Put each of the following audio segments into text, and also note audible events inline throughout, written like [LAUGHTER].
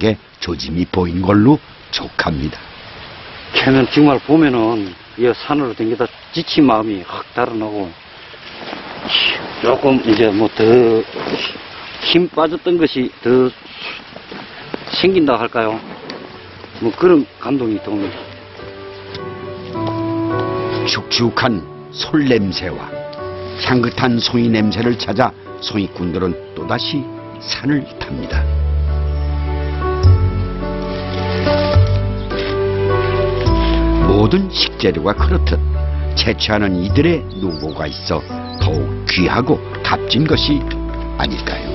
호박에 조짐이 보인 걸로 족합니다. 걔는 정말 보면은 이 산으로 댕기다 지친 마음이 확 달아나고 조금 이제 뭐 더 힘 빠졌던 것이 더 생긴다 할까요? 뭐 그런 감동이 듭니다. 축축한 솔 냄새와 향긋한 송이 냄새를 찾아 송이꾼들은 또다시 산을 탑니다. 모든 식재료가 그렇듯 채취하는 이들의 노고가 있어 더욱 귀하고 값진 것이 아닐까요?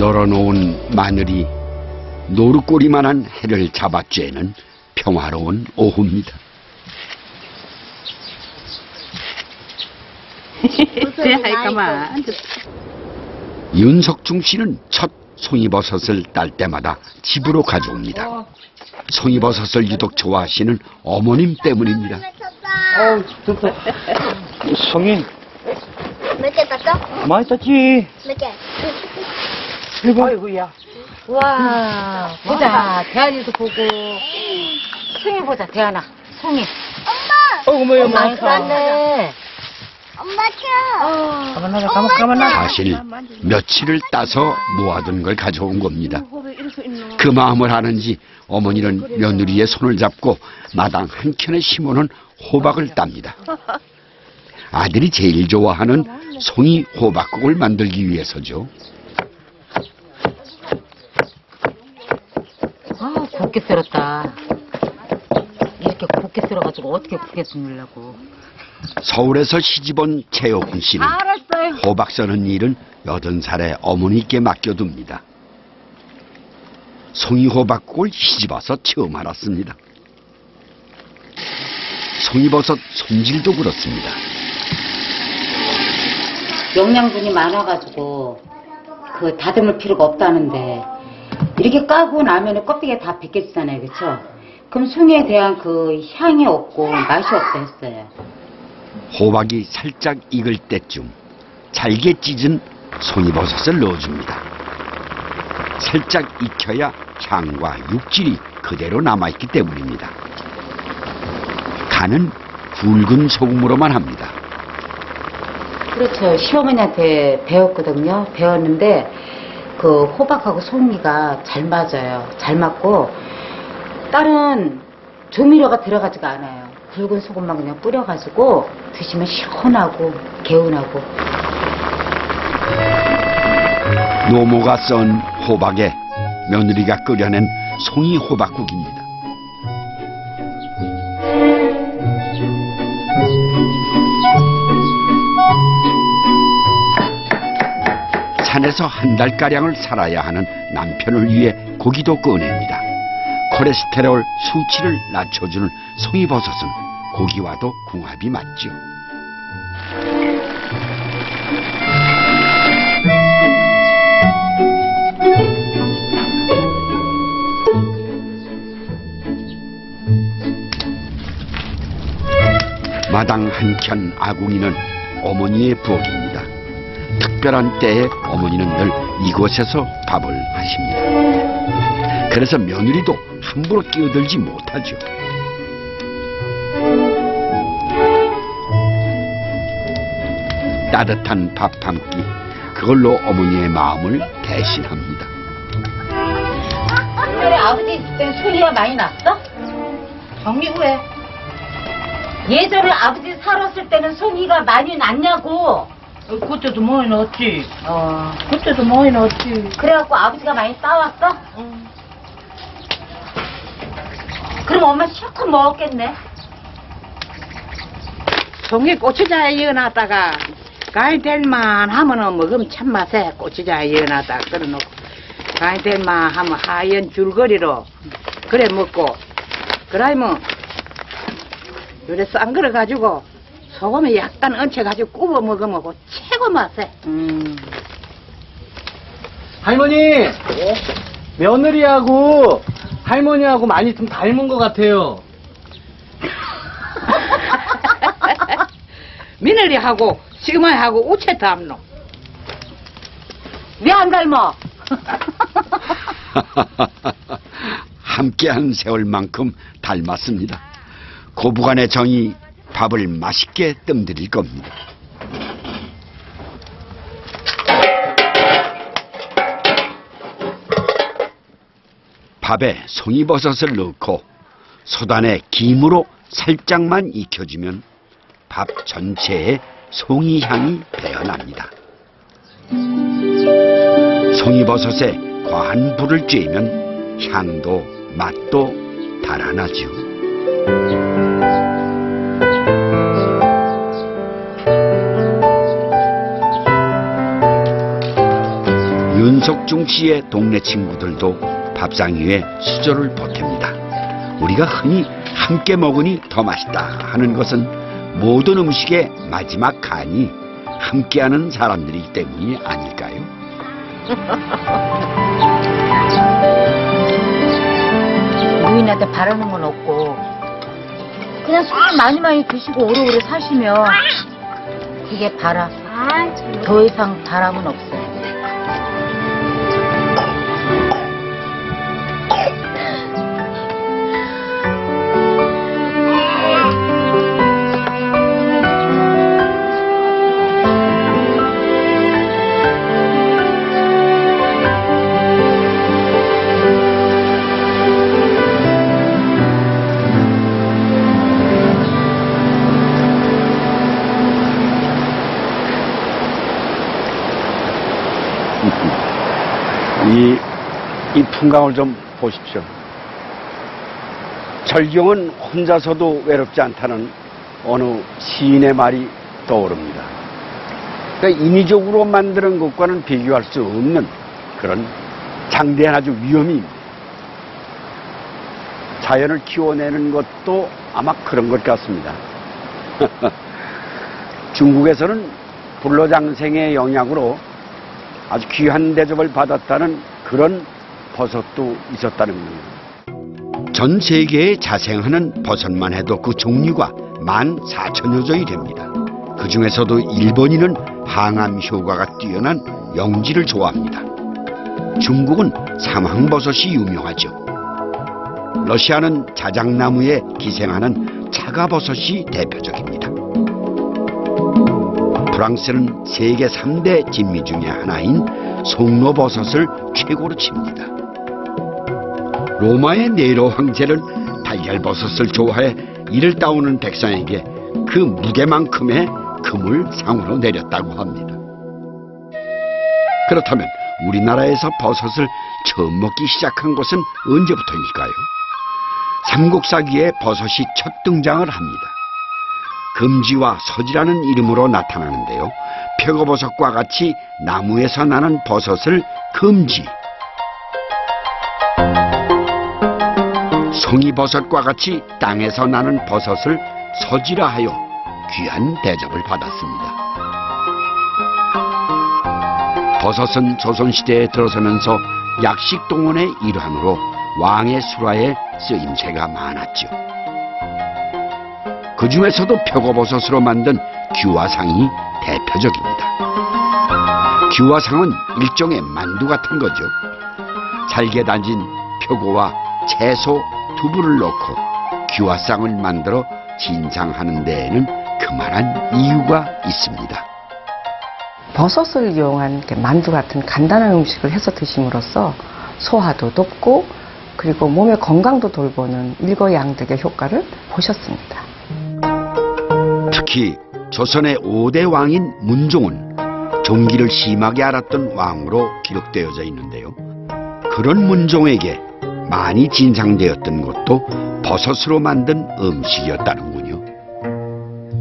널어놓은 마늘이 노루꼬리만한 해를 잡아쬐는 평화로운 오후입니다. 할까만. 윤석중 씨는 첫 송이버섯을 딸 때마다 집으로 가져옵니다. 송이버섯을 유독 좋아하시는 어머님 때문입니다. 성인 몇개 땄어? 많이 땄지. 몇 개? 아이고야. 와, 보자. 대안이도 보고. 송이 보자, 대안아. 송이. 엄마! 어구 뭐야 많이 땄네. 엄마 켜! 가만 나가 가만 가만 나가. 사실 며칠을 따서 모아둔 걸 가져온 겁니다. 그 마음을 아는지 어머니는 며느리의 손을 잡고 마당 한켠에 심어놓은 호박을 땁니다. 아들이 제일 좋아하는 송이 호박국을 만들기 위해서죠. 아, 곱게 썰었다. 이렇게 곱게 썰어가지고 어떻게 곱게 썰으려고. 서울에서 시집온 최옥훈 씨는 알았어요. 호박 써는 일은 여든 살의 어머니께 맡겨둡니다. 송이 호박국을 시집와서 처음 알았습니다. 송이버섯 손질도 그렇습니다. 영양분이 많아가지고 그 다듬을 필요가 없다는데 이렇게 까고 나면 껍데기가 다 벗겨지잖아요, 그쵸? 그럼 송이에 대한 그 향이 없고 맛이 없다 했어요. 호박이 살짝 익을 때쯤 잘게 찢은 송이버섯을 넣어줍니다. 살짝 익혀야 향과 육질이 그대로 남아있기 때문입니다. 간은 굵은 소금으로만 합니다. 그렇죠. 시어머니한테 배웠거든요. 배웠는데 그 호박하고 송이가 잘 맞아요. 잘 맞고 다른 조미료가 들어가지가 않아요. 굵은 소금만 그냥 뿌려가지고 드시면 시원하고 개운하고 노모가 썬 호박에 며느리가 끓여낸 송이 호박국입니다. 산에서 한 달가량을 살아야 하는 남편을 위해 고기도 꺼냅니다. 콜레스테롤 수치를 낮춰주는 송이버섯은 고기와도 궁합이 맞죠. 마당 한켠 아궁이는 어머니의 부엌입니다. 특별한 때에 어머니는 늘 이곳에서 밥을 하십니다. 그래서 며느리도 함부로 끼어들지 못하죠. 따뜻한 밥 한 끼, 그걸로 어머니의 마음을 대신합니다. 옛날에 아버지 땐 소리가 많이 났어? 정리 후에 예전에 아버지 살았을 때는 송이가 많이 났냐고 그때도 많이 넣었지. 어 그때도 많이 넣었지. 그래갖고 아버지가 많이 싸웠어? 그럼 엄마 실컷 먹었겠네 송이 고추장에 이어놨다가 가위 될만 하면은 먹으면 참맛에 고추장에 이어놨다가 끓여놓고 가위 될만 하면 하얀 줄거리로 그래 먹고 그러면 요래 싼 거를 가지고 소금에 약간 얹혀가지고 구워 먹으면 그 최고 맛에. 음. 할머니 며느리하고 할머니하고 많이 좀 닮은 것 같아요. [LAUGHS] 며느리하고 시어머니하고 우체 닮노. 왜안 닮아? [LAUGHS] 함께한 세월만큼 닮았습니다. 고부간의 정이 밥을 맛있게 뜸들일 겁니다. 밥에 송이버섯을 넣고 소단에 김으로 살짝만 익혀주면 밥 전체에 송이향이 배어납니다. 송이버섯에 과한 불을 쬐면 향도 맛도 달아나죠. 윤석중 씨의 동네 친구들도 밥상 위에 수저를 보탭니다. 우리가 흔히 함께 먹으니 더 맛있다 하는 것은 모든 음식의 마지막 간이 함께하는 사람들이기 때문이 아닐까요? [LAUGHS] 노인한테 바라는 건 없고 그냥 술 많이 많이 드시고 오래오래 사시면 그게 바람. 더 이상 바람은 없어요. 이, 이 풍광을 좀 보십시오. 절경은 혼자서도 외롭지 않다는 어느 시인의 말이 떠오릅니다. 그러니까 인위적으로 만드는 것과는 비교할 수 없는 그런 장대한 아주 위험입니다. 자연을 키워내는 것도 아마 그런 것 같습니다. [LAUGHS] 중국에서는 불로장생의 영향으로 아주 귀한 대접을 받았다는 그런 버섯도 있었다는 겁니다. 전 세계에 자생하는 버섯만 해도 그 종류가 만 사천여 종이 됩니다. 그 중에서도 일본인은 항암 효과가 뛰어난 영지를 좋아합니다. 중국은 삼황버섯이 유명하죠. 러시아는 자작나무에 기생하는 차가버섯이 대표적입니다. 프랑스는 세계 3대 진미 중의 하나인 송로버섯을 최고로 칩니다. 로마의 네로 황제는 달걀버섯을 좋아해 이를 따오는 백성에게 그 무게만큼의 금을 상으로 내렸다고 합니다. 그렇다면 우리나라에서 버섯을 처음 먹기 시작한 것은 언제부터일까요? 삼국사기에 버섯이 첫 등장을 합니다. 금지와 서지라는 이름으로 나타나는데요. 표고버섯과 같이 나무에서 나는 버섯을 금지, 송이버섯과 같이 땅에서 나는 버섯을 서지라 하여 귀한 대접을 받았습니다. 버섯은 조선시대에 들어서면서 약식동원의 일환으로 왕의 수라에 쓰임새가 많았죠. 그 중에서도 표고버섯으로 만든 규화상이 대표적입니다. 규화상은 일종의 만두 같은 거죠. 잘게 다진 표고와 채소, 두부를 넣고 규화상을 만들어 진상하는 데에는 그만한 이유가 있습니다. 버섯을 이용한 만두 같은 간단한 음식을 해서 드심으로써 소화도 돕고 그리고 몸의 건강도 돌보는 일거양득의 효과를 보셨습니다. 특히 조선의 5대 왕인 문종은 종기를 심하게 알았던 왕으로 기록되어져 있는데요. 그런 문종에게 많이 진상되었던 것도 버섯으로 만든 음식이었다는군요.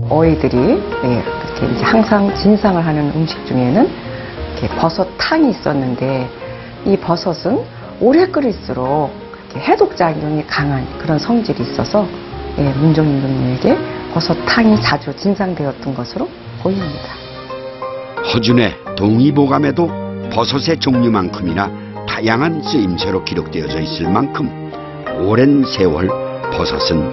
어이들이 예, 이렇게 이제 항상 진상을 하는 음식 중에는 버섯탕이 있었는데 이 버섯은 오래 끓일수록 해독작용이 강한 그런 성질이 있어서 예, 문종인군에게 버섯탕이 자주 진상되었던 것으로 보입니다. 허준의 동의보감에도 버섯의 종류만큼이나 다양한 쓰임새로 기록되어져 있을 만큼 오랜 세월 버섯은